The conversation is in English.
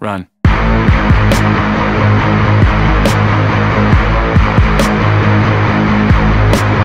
Run.